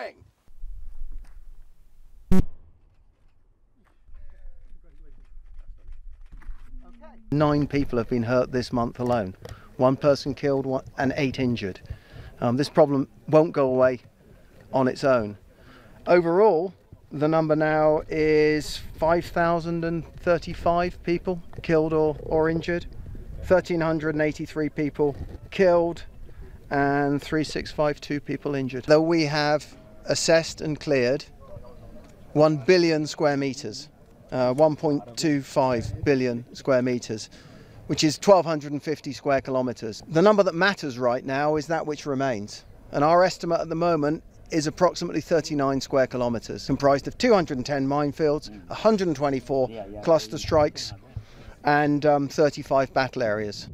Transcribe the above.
firing! Nine people have been hurt this month alone. One person killed and eight injured. Um, this problem won't go away on its own. Overall, the number now is 5,035 people killed or, or injured, 1,383 people killed, and 3652 people injured. Though we have assessed and cleared 1 billion square meters, uh, 1.25 billion square meters, which is 1,250 square kilometers. The number that matters right now is that which remains. And our estimate at the moment is approximately 39 square kilometres, comprised of 210 minefields, 124 cluster strikes, and um, 35 battle areas.